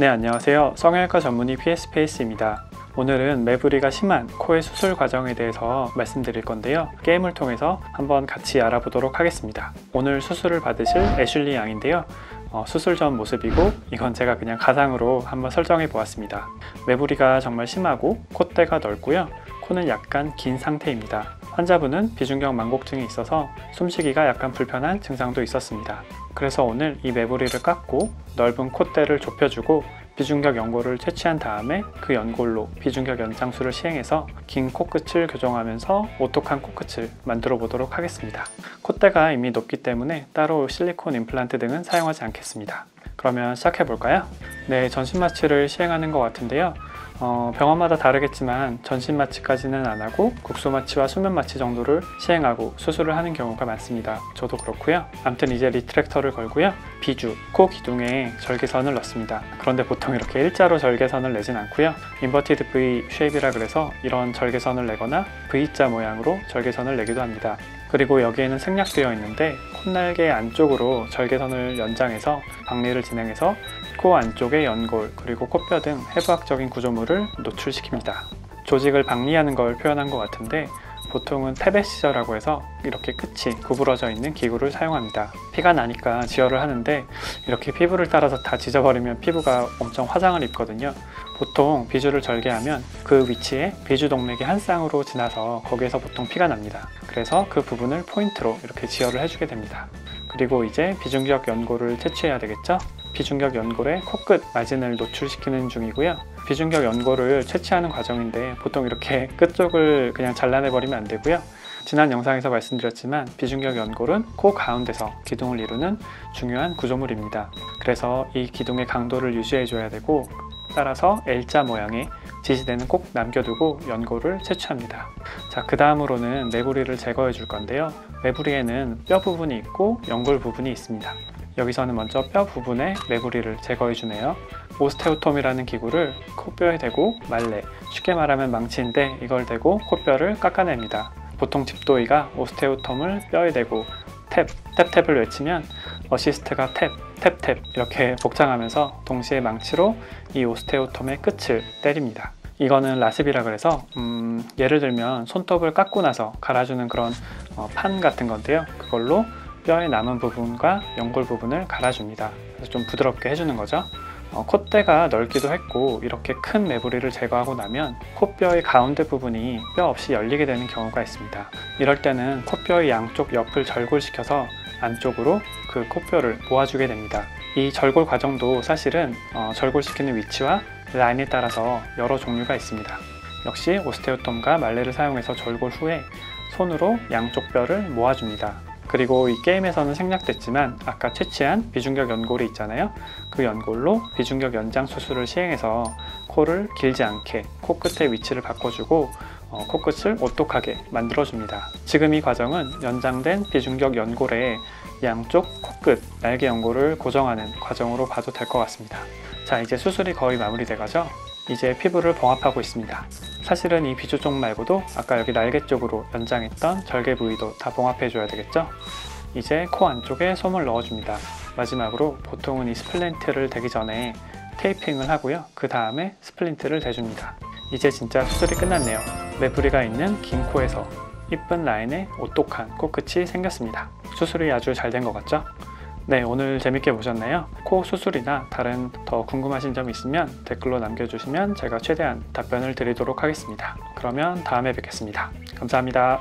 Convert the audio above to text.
네 안녕하세요. 성형외과 전문의 PS페이스입니다. 오늘은 매부리가 심한 코의 수술 과정에 대해서 말씀드릴 건데요. 게임을 통해서 한번 같이 알아보도록 하겠습니다. 오늘 수술을 받으실 애슐리 양인데요. 어, 수술 전 모습이고 이건 제가 그냥 가상으로 한번 설정해 보았습니다. 매부리가 정말 심하고 콧대가 넓고요. 코는 약간 긴 상태입니다. 환자분은 비중격 만곡증이 있어서 숨쉬기가 약간 불편한 증상도 있었습니다. 그래서 오늘 이 매부리를 깎고 넓은 콧대를 좁혀주고 비중격 연골을 채취한 다음에 그 연골로 비중격 연장술을 시행해서 긴 코끝을 교정하면서 오똑한 코끝을 만들어 보도록 하겠습니다. 콧대가 이미 높기 때문에 따로 실리콘 임플란트 등은 사용하지 않겠습니다. 그러면 시작해 볼까요? 네, 전신 마취를 시행하는 것 같은데요. 어, 병원마다 다르겠지만 전신 마취까지는 안 하고 국소 마취와 수면 마취 정도를 시행하고 수술을 하는 경우가 많습니다. 저도 그렇고요. 아무튼 이제 retractor를 걸고요. 비주, 코 기둥에 절개선을 넣습니다. 그런데 보통 이렇게 일자로 절개선을 내진 않고요. 인버티드 V 쉐입이라 그래서 이런 절개선을 내거나 V자 모양으로 절개선을 내기도 합니다. 그리고 여기에는 생략되어 있는데 콧날개 안쪽으로 절개선을 연장해서 박리를 진행해서 코 안쪽의 연골 그리고 코뼈 등 해부학적인 구조물을 노출시킵니다. 조직을 박리하는 걸 표현한 것 같은데 보통은 페베 scissor라고 해서 이렇게 끝이 구부러져 있는 기구를 사용합니다. 피가 나니까 지혈을 하는데 이렇게 피부를 따라서 다 지져버리면 피부가 엄청 화장을 입거든요. 보통 비주를 절개하면 그 위치에 비주 동맥이 한 쌍으로 지나서 거기에서 보통 피가 납니다. 그래서 그 부분을 포인트로 이렇게 지혈을 해주게 됩니다. 그리고 이제 비중격 연골을 채취해야 되겠죠? 비중격 연골의 코끝 마진을 노출시키는 중이고요. 비중격 연골을 채취하는 과정인데 보통 이렇게 끝 쪽을 그냥 잘라내버리면 안 되고요. 지난 영상에서 말씀드렸지만 비중격 연골은 코 가운데서 기둥을 이루는 중요한 구조물입니다. 그래서 이 기둥의 강도를 유지해 줘야 되고 따라서 L자 모양의 지시대는 꼭 남겨두고 연골을 채취합니다. 자, 그 다음으로는 매부리를 제거해 줄 건데요. 매부리에는 뼈 부분이 있고 연골 부분이 있습니다. 여기서는 먼저 뼈 부분에 매부리를 제거해 주네요. 오스테오톰이라는 기구를 코뼈에 대고 말레, 쉽게 말하면 망치인데 이걸 대고 코뼈를 깎아냅니다. 보통 집도이가 오스테오톰을 뼈에 대고 탭, 탭탭을 외치면 어시스트가 탭, 탭탭 이렇게 복장하면서 동시에 망치로 이 오스테오톰의 끝을 때립니다. 이거는 라십이라 그래서 음, 예를 들면 손톱을 깎고 나서 갈아주는 그런 어, 판 같은 건데요. 그걸로 뼈의 남은 부분과 연골 부분을 갈아줍니다. 그래서 좀 부드럽게 해주는 거죠. 어, 콧대가 넓기도 했고 이렇게 큰 매부리를 제거하고 나면 코뼈의 가운데 부분이 뼈 없이 열리게 되는 경우가 있습니다. 이럴 때는 코뼈의 양쪽 옆을 절골시켜서 안쪽으로 그 코뼈를 모아주게 됩니다. 이 절골 과정도 사실은 어, 절골시키는 위치와 라인에 따라서 여러 종류가 있습니다. 역시 오스테오톰과 말레를 사용해서 절골 후에 손으로 양쪽 뼈를 모아줍니다. 그리고 이 게임에서는 생략됐지만 아까 채취한 비중격 연골이 있잖아요. 그 연골로 비중격 연장 수술을 시행해서 코를 길지 않게 코끝의 위치를 바꿔주고 어, 코끝을 오똑하게 만들어줍니다. 지금 이 과정은 연장된 비중격 연골에 양쪽 코끝 날개 연골을 고정하는 과정으로 봐도 될 것 같습니다. 자 이제 수술이 거의 마무리돼 가죠 이제 피부를 봉합하고 있습니다. 사실은 이 비주 쪽 말고도 아까 여기 날개 쪽으로 연장했던 절개 부위도 다 봉합해 줘야 되겠죠? 이제 코 안쪽에 솜을 넣어줍니다. 마지막으로 보통은 이 splint를 대기 전에 테이핑을 하고요. 그 다음에 splint를 대줍니다. 이제 진짜 수술이 끝났네요. 매부리가 있는 긴 코에서 이쁜 라인의 오똑한 코끝이 생겼습니다. 수술이 아주 잘 된 것 같죠? 네, 오늘 재밌게 보셨나요? 코 수술이나 다른 더 궁금하신 점 있으면 댓글로 남겨주시면 제가 최대한 답변을 드리도록 하겠습니다. 그러면 다음에 뵙겠습니다. 감사합니다.